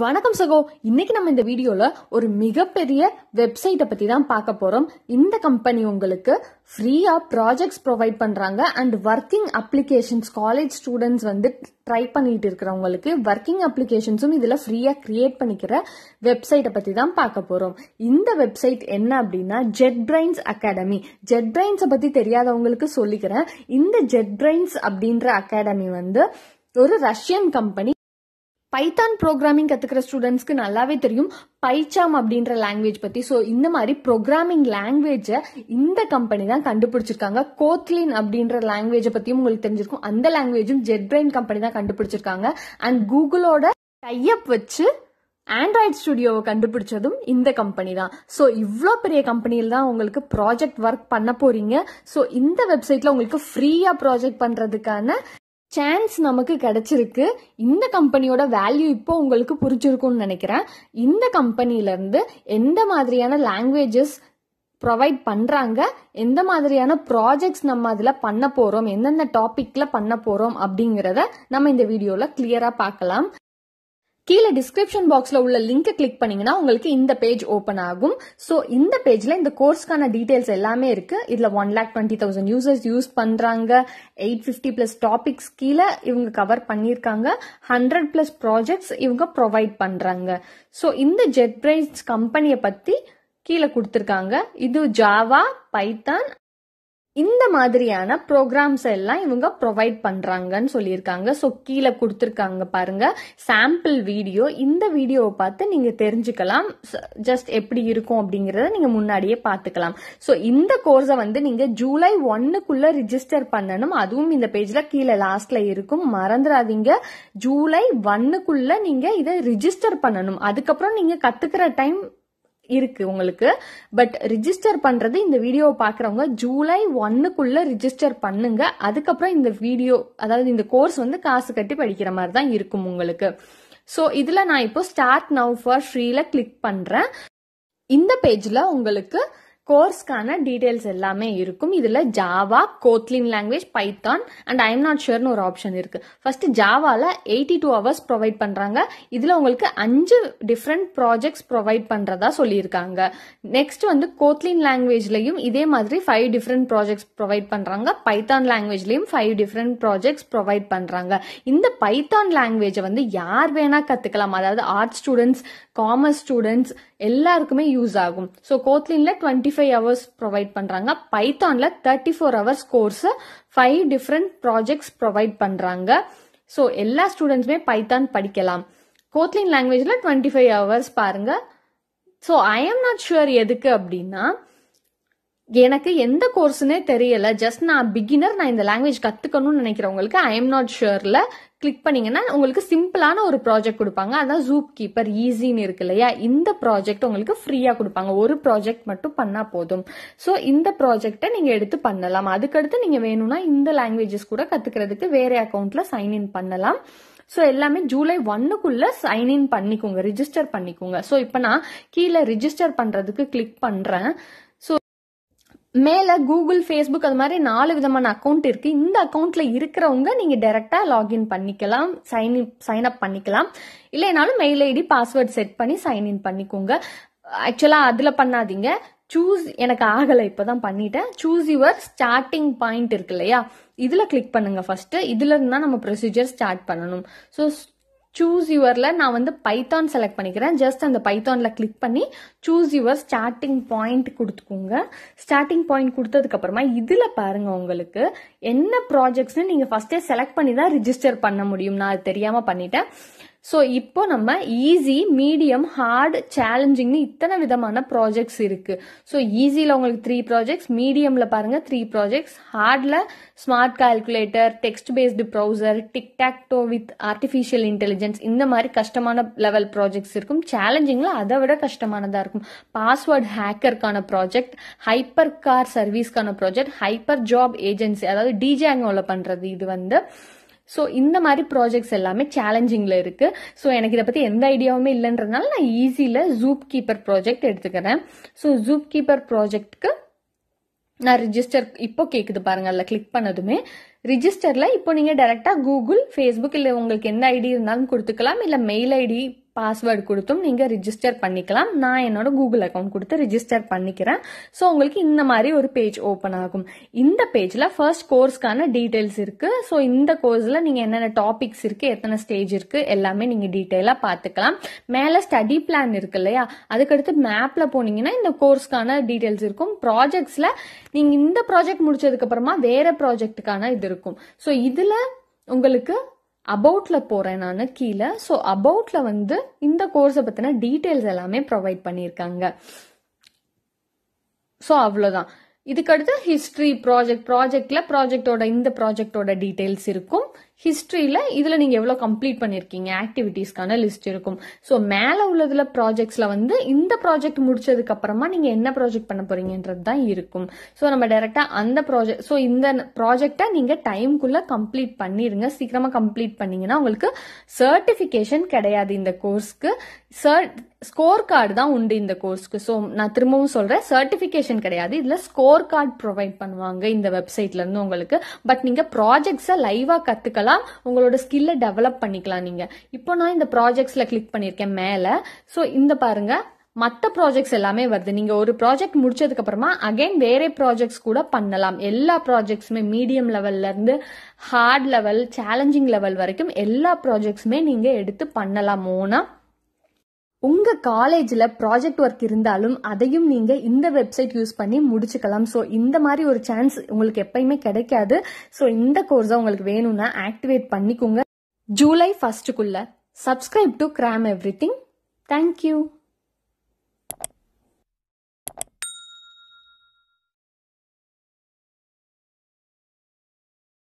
வணக்கம் சகோ. இன்னைக்கு நம்ம இந்த வீடியோல ஒரு மிகப்பெரிய வெப்சைட்டை பத்தி தான் பார்க்க போறோம். இந்த கம்பெனி உங்களுக்கு ஃப்ரீயா ப்ராஜெக்ட்ஸ் ப்ரொவைட் பண்றாங்க. And working applications college students வந்து ட்ரை பண்ணிட்டு இருக்கிறவங்களுக்கு ஒர்க்கிங் அப்ளிகேஷன்ஸும் இதுல ஃப்ரீயா கிரியேட் பண்ணிக்கிற வெப்சைட்டை பத்தி தான் பார்க்க போறோம். இந்த வெப்சைட் என்ன அப்படின்னா ஜெட் பிரைன்ஸ் அகாடமி ஜெட் பிரைன்ஸை பத்தி தெரியாதவங்களுக்கு சொல்லிக்கிறேன். இந்த ஜெட் பிரைன்ஸ் அப்படின்ற அகாடமி வந்து ஒரு ரஷ்யன் கம்பெனி பைத்தான் ப்ரோக்ராமிங் கற்றுக்கிற ஸ்டூடெண்ட்ஸ்க்கு நல்லாவே தெரியும். பைச்சாம் அப்படின்ற லாங்குவேஜ் பற்றி ஸோ இந்த மாதிரி ப்ரோக்ராமிங் லாங்குவேஜை இந்த கம்பெனி தான் கண்டுபிடிச்சிருக்காங்க. கோத்லின் அப்படின்ற லாங்குவேஜை பற்றியும் உங்களுக்கு தெரிஞ்சிருக்கும். அந்த லாங்குவேஜும் ஜெட் கம்பெனி தான் கண்டுபிடிச்சிருக்காங்க. அண்ட் கூகுளோட டைஅப் வச்சு ஆண்ட்ராய்ட் ஸ்டுடியோவை கண்டுபிடிச்சதும் இந்த கம்பெனி தான். ஸோ இவ்வளோ பெரிய கம்பெனியில் தான் உங்களுக்கு ப்ராஜெக்ட் ஒர்க் பண்ண போறீங்க. ஸோ இந்த வெப்சைட்ல உங்களுக்கு ஃப்ரீயாக ப்ராஜெக்ட் பண்ணுறதுக்கான சான்ஸ் நமக்கு கிடைச்சிருக்கு. இந்த கம்பெனியோட வேல்யூ இப்போ உங்களுக்கு புரிஞ்சிருக்கும்னு நினைக்கிறேன். இந்த கம்பெனியிலேருந்து எந்த மாதிரியான லாங்குவேஜஸ் ப்ரொவைட் பண்ணுறாங்க எந்த மாதிரியான ப்ராஜெக்ட்ஸ் நம்ம அதில் பண்ண போகிறோம் எந்தெந்த டாப்பிக்கில் பண்ண போகிறோம் அப்படிங்கிறத நம்ம இந்த வீடியோவில் கிளியராக பார்க்கலாம். கீழே டிஸ்கிரிப்ஷன் பாக்ஸில் உள்ள லிங்க் கிளிக் பண்ணீங்கன்னா உங்களுக்கு இந்த பேஜ் ஓப்பன் ஆகும். ஸோ இந்த பேஜில் இந்த கோர்ஸ்க்கான டீடைல்ஸ் எல்லாமே இருக்கு. இதில் one lakh twenty thousand users use பண்ணுறாங்க எயிட் ஃபிஃப்டி பிளஸ் டாபிக்ஸ் கீழே இவங்க கவர் பண்ணியிருக்காங்க. ஹண்ட்ரட் பிளஸ் ப்ராஜெக்ட்ஸ் இவங்க ப்ரொவைட் பண்ணுறாங்க ஸோ இந்த ஜெட் பிரைஸ் கம்பெனியை பற்றி கீழே கொடுத்துருக்காங்க. இது ஜாவா பைத்தான் இந்த மாதிரியான ப்ரோக்ராம்ஸ் எல்லாம் இவங்க ப்ரொவைட் பண்ணுறாங்கன்னு சொல்லியிருக்காங்க. ஸோ கீழே கொடுத்துருக்காங்க பாருங்க. சாம்பிள் வீடியோ இந்த வீடியோவை பார்த்து நீங்கள் தெரிஞ்சுக்கலாம். ஜஸ்ட் எப்படி இருக்கும் அப்படிங்கிறத நீங்கள் முன்னாடியே பார்த்துக்கலாம். ஸோ இந்த கோர்ஸை வந்து நீங்கள் ஜூலை ஒன்றுக்குள்ளே ரிஜிஸ்டர் பண்ணணும். அதுவும் இந்த பேஜில் கீழே லாஸ்ட்ல இருக்கும். மறந்துடாதீங்க. ஜூலை ஒன்றுக்குள்ளே நீங்கள் இதை ரிஜிஸ்டர் பண்ணணும். அதுக்கப்புறம் நீங்கள் கற்றுக்கிற டைம் இருக்கு உங்களுக்கு. பட் ரிஜிஸ்டர் பண்றது இந்த வீடியோவை பாக்குறவங்க ஜூலை ஒன்னுக்குள்ள ரிஜிஸ்டர் பண்ணுங்க. அதுக்கப்புறம் இந்த வீடியோ அதாவது இந்த கோர்ஸ் வந்து காசு கட்டி படிக்கிற மாதிரி தான் இருக்கும் உங்களுக்கு. ஸோ இதுல நான் இப்போ ஸ்டார்ட் நவ் ஃபார் ஃப்ரீல கிளிக் பண்றேன். இந்த பேஜ்ல உங்களுக்கு கோர்ஸ்க்கான டீடைல்ஸ் எல்லாமே இருக்கும். இதில் Java Kotlin language Python and I'm not ஷுர்னு ஒரு ஆப்ஷன் இருக்கு. ஃபர்ஸ்ட் ஜாவால எயிட்டி டூ ஹவர்ஸ் ப்ரொவைட் பண்ணுறாங்க இதில் உங்களுக்கு அஞ்சு டிஃப்ரெண்ட் ப்ராஜெக்ட்ஸ் ப்ரொவைட் பண்ணுறதா சொல்லியிருக்காங்க. நெக்ஸ்ட் வந்து கோத்லின் லாங்குவேஜ்லையும் இதே மாதிரி ஃபைவ் டிஃப்ரெண்ட் ப்ராஜெக்ட்ஸ் ப்ரொவைட் பண்ணுறாங்க பைத்தான் லாங்குவேஜ்லையும் ஃபைவ் டிஃப்ரெண்ட் ப்ராஜெக்ட்ஸ் ப்ரொவைட் பண்ணுறாங்க இந்த பைத்தான் லாங்குவேஜை வந்து யார் வேணால் கற்றுக்கலாம் அதாவது ஆர்ட்ஸ் ஸ்டூடெண்ட்ஸ் காமர்ஸ் ஸ்டூடெண்ட்ஸ் எல்லாருக்குமே யூஸ் ஆகும். ஸோ கோத்லினில் டுவெண்ட்டி ஃபைவ் ஹவர்ஸ் ப்ரொவைட் பண்றாங்க. பைத்தான்ல thirty four hours course five different projects provide பண்றாங்க. ஸோ எல்லா ஸ்டூடெண்ட்ஸுமே பைத்தான் படிக்கலாம். கோத்லின் லாங்குவேஜ்ல டுவெண்ட்டி ஃபைவ் ஹவர்ஸ் பாருங்க. So I am not sure எதுக்கு அப்படின்னா எனக்கு எந்த கோர்ஸ்னே தெரியல. ஜஸ்ட் நான் பிகினர் நான் இந்த லாங்குவேஜ் கத்துக்கணும்னு நினைக்கிறவங்களுக்கு ஐ எம் நாட் ஷுர்ல கிளிக் பண்ணீங்கன்னா உங்களுக்கு சிம்பிளான ஒரு ப்ராஜெக்ட் கொடுப்பாங்க. அதான் ஜூப் கீப்பர் ஈஸின்னு இருக்கு இல்லையா? இந்த ப்ராஜெக்ட் உங்களுக்கு ஃப்ரீயா கொடுப்பாங்க. ஒரு ப்ராஜெக்ட் மட்டும் பண்ணா போதும். ஸோ இந்த ப்ராஜெக்டை நீங்க எடுத்து பண்ணலாம். அதுக்கடுத்து நீங்க வேணும்னா இந்த லாங்குவேஜஸ் கூட கத்துக்கிறதுக்கு வேற அக்கௌண்ட்ல சைன் இன் பண்ணலாம். ஸோ எல்லாமே ஜூலை ஒன்னுக்குள்ள சைன் இன் பண்ணிக்கோங்க. ரிஜிஸ்டர் பண்ணிக்கோங்க. ஸோ இப்போ நான் கீழே ரிஜிஸ்டர் பண்றதுக்கு கிளிக் பண்றேன். மேல கூகுள் ஃபேஸ்புக் அது மாதிரி நாலு விதமான அக்கௌண்ட் இருக்கு. இந்த அக்கௌண்ட்ல இருக்கிறவங்க நீங்க டைரக்டா லாகின் பண்ணிக்கலாம் சைன் சைன் அப் பண்ணிக்கலாம். இல்லைனாலும் மெயில் ஐடி பாஸ்வேர்ட் செட் பண்ணி சைன் இன் பண்ணிக்கோங்க. ஆக்சுவலா அதுல பண்ணாதீங்க. சூஸ் எனக்கு ஆகலை இப்போதான் பண்ணிட்டேன். சூஸ் யுவர் ஸ்டார்டிங் பாயிண்ட் இருக்கு இல்லையா? இதுல கிளிக் பண்ணுங்க ஃபர்ஸ்ட் இதுல இருந்தா நம்ம ப்ரொசீஜர் ஸ்டார்ட் பண்ணணும். ஸோ சூஸ் யுவரில் நான் வந்து பைத்தான் செலக்ட் பண்ணிக்கிறேன். ஜஸ்ட் அந்த பைத்தானில் கிளிக் பண்ணி சூஸ் யுவர் ஸ்டார்டிங் பாயிண்ட் கொடுத்துக்கோங்க. ஸ்டார்டிங் பாயிண்ட் கொடுத்ததுக்கப்புறமா இதில் பாருங்கள் உங்களுக்கு என்ன ப்ராஜெக்ட்ஸ்னு நீங்கள் ஃபஸ்ட்டே செலக்ட் பண்ணி தான் ரிஜிஸ்டர் பண்ண முடியும். நான் அது தெரியாமல் பண்ணிட்டேன். ஸோ இப்போ நம்ம ஈஸி மீடியம் ஹார்ட் சேலஞ்சிங்னு இத்தனை விதமான ப்ராஜெக்ட்ஸ் இருக்குது ஸோ ஈஸியில் உங்களுக்கு த்ரீ ப்ராஜெக்ட்ஸ் மீடியமில் பாருங்கள் three projects ஹார்டில் smart calculator text based browser tic tac toe with artificial intelligence இந்த மாதிரி கஷ்டமான லெவல் ப்ராஜெக்ட்ஸ் இருக்கும். சேலஞ்சிங்கில் அதை விட கஷ்டமானதாக இருக்கும். பாஸ்வேர்ட் ஹேக்கருக்கான ப்ராஜெக்ட் ஹைப்பர் கார் சர்வீஸ்க்கான ப்ராஜெக்ட் ஹைப்பர் ஜாப் ஏஜென்சி அதாவது டிஜேங்கோவில் பண்ணுறது இது வந்து. ஸோ இந்த மாதிரி ப்ராஜெக்ட்ஸ் எல்லாமே சேலஞ்சிங்கில் இருக்கு. ஸோ எனக்கு இதை பற்றி எந்த ஐடியாவுமே இல்லைன்றதுனால நான் ஈஸியில் ஜூப் கீப்பர் ப்ராஜெக்ட் எடுத்துக்கிறேன். ஸோ ஜூப் கீப்பர் ப்ராஜெக்ட்க்கு நான் ரிஜிஸ்டர் இப்போ கேட்குது பாருங்க அதில் கிளிக் பண்ணதுமே. ரிஜிஸ்டரில் இப்போ நீங்கள் டேரெக்டாக கூகுள் ஃபேஸ்புக் இல்லை உங்களுக்கு எந்த ஐடி இருந்தாலும் கொடுத்துக்கலாம். இல்லை மெயில் ஐடி பாஸ்வேர்டு கொடுத்தும் நீங்கள் ரிஜிஸ்டர் பண்ணிக்கலாம். நான் என்னோட கூகுள் அக்கௌண்ட் கொடுத்து ரிஜிஸ்டர் பண்ணிக்கிறேன். ஸோ உங்களுக்கு இந்த மாதிரி ஒரு பேஜ் ஓப்பன் ஆகும். இந்த பேஜில் ஃபர்ஸ்ட் கோர்ஸ்க்கான டீட்டெயில்ஸ் இருக்குது ஸோ இந்த கோர்ஸில் நீங்கள் என்னென்ன டாபிக்ஸ் இருக்குது எத்தனை ஸ்டேஜ் இருக்குது எல்லாமே நீங்கள் டீட்டெயிலாக பார்த்துக்கலாம். மேலே ஸ்டடி பிளான் இருக்கு இல்லையா? அதுக்கடுத்து மேப்பில் போனீங்கன்னா இந்த கோர்ஸ்க்கான டீட்டெயில்ஸ் இருக்கும். ப்ராஜெக்ட்ஸில் நீங்கள் இந்த ப்ராஜெக்ட் முடிச்சதுக்கப்புறமா வேற ப்ராஜெக்ட்டுக்கான இது இருக்கும். ஸோ இதில் உங்களுக்கு அபவுட்ல போறேன் நான் கீழே. ஸோ அபவுட்ல வந்து இந்த கோர்ஸை பற்றின டீட்டெயில்ஸ் எல்லாமே ப்ரொவைட் பண்ணியிருக்காங்க. ஸோ அவ்வளோதான் இதுக்கடுத்து ஹிஸ்ட்ரி ப்ராஜெக்ட் ப்ராஜெக்ட்ல ப்ராஜெக்டோட இந்த ப்ராஜெக்டோட டீட்டெயில்ஸ் இருக்கும். ஹிஸ்ட்ரியில் இதில் நீங்கள் எவ்வளோ கம்ப்ளீட் பண்ணியிருக்கீங்க ஆக்டிவிட்டீஸ்க்கான லிஸ்ட் இருக்கும். ஸோ மேலே உள்ளதில் ப்ராஜெக்ட்ஸில் வந்து இந்த ப்ராஜெக்ட் முடிச்சதுக்கு அப்புறமா நீங்கள் என்ன ப்ராஜெக்ட் பண்ண போறீங்கன்றது தான் இருக்கும். ஸோ நம்ம டைரெக்டாக அந்த ப்ராஜெக்ட் ஸோ இந்த ப்ராஜெக்டை நீங்கள் டைம்குள்ளே கம்ப்ளீட் பண்ணிடுங்க சீக்கிரமாக கம்ப்ளீட் பண்ணீங்கன்னா உங்களுக்கு சர்டிஃபிகேஷன் கிடையாது இந்த கோர்ஸ்க்கு சர் ஸ்கோர் கார்டு தான் உண்டு இந்த கோர்ஸ்க்கு ஸோ நான் திரும்பவும் சொல்கிறேன் சர்டிஃபிகேஷன் கிடையாது. இதில் ஸ்கோர் கார்டு ப்ரொவைட் பண்ணுவாங்க இந்த வெப்சைட்லேருந்து உங்களுக்கு. பட் நீங்கள் ப்ராஜெக்ட்ஸை லைவா கத்துக்கலாம் உங்களோட ஸ்கில்லை டெவலப் பண்ணிக்கலாம் நீங்க. இப்போ நான் இந்த ப்ராஜெக்ட்ஸில் கிளிக் பண்ணியிருக்கேன் மேலே. ஸோ இந்த பாருங்க. மற்ற ப்ராஜெக்ட்ஸ் எல்லாமே வருது. நீங்க ஒரு ப்ராஜெக்ட் முடிச்சதுக்கு அப்புறமா அகைன் வேற ப்ராஜெக்ட்ஸ் கூட பண்ணலாம். எல்லா ப்ராஜெக்ட்ஸுமே மீடியம் லெவல்ல இருந்து ஹார்ட் லெவல் சேலஞ்சிங் லெவல் வரைக்கும் எல்லா ப்ராஜெக்ட்ஸுமே நீங்க எடுத்து பண்ணலாம் ஓனா உங்க காலேஜில் ப்ராஜெக்ட் ஒர்க் இருந்தாலும் அதையும் நீங்க இந்த வெப்சைட் யூஸ் பண்ணி முடிச்சுக்கலாம். ஸோ இந்த மாதிரி ஒரு சான்ஸ் உங்களுக்கு எப்பயுமே கிடைக்காது. ஸோ இந்த கோர்ஸை உங்களுக்கு வேணும்னா ஆக்டிவேட் பண்ணிக்கோங்க. ஜூலை ஃபர்ஸ்ட்டுக்குள்ள subscribe to gram everything thank you